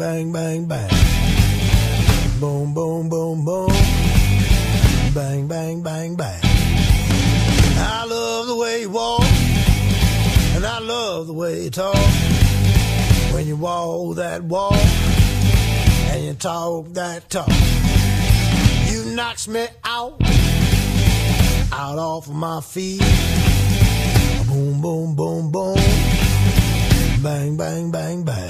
bang, bang, bang. Boom, boom, boom, boom. Bang, bang, bang, bang. I love the way you walk, and I love the way you talk. When you walk that walk, and you talk that talk, you knocks me out, out off of my feet. Boom, boom, boom, boom. Bang, bang, bang, bang.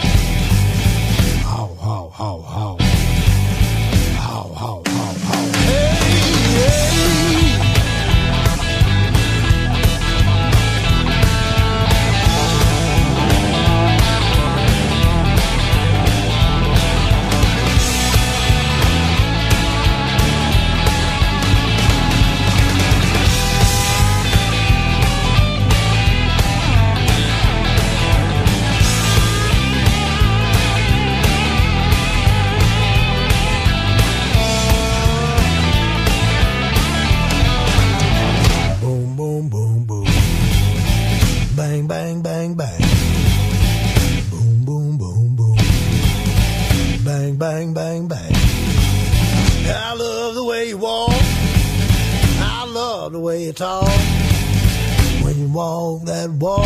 Bang, bang, bang. Boom, boom, boom, boom. Bang, bang, bang, bang. I love the way you walk. I love the way you talk. When you walk that walk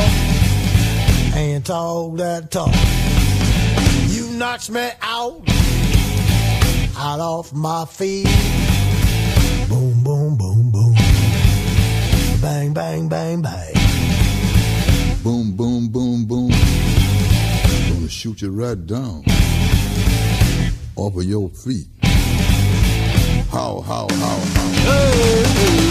and talk that talk, you knocks me out, out off my feet. Boom, boom, boom, boom. Bang, bang, bang, bang. Boom, boom, boom, boom. Gonna shoot you right down off of your feet. How, how, how, how. Hey,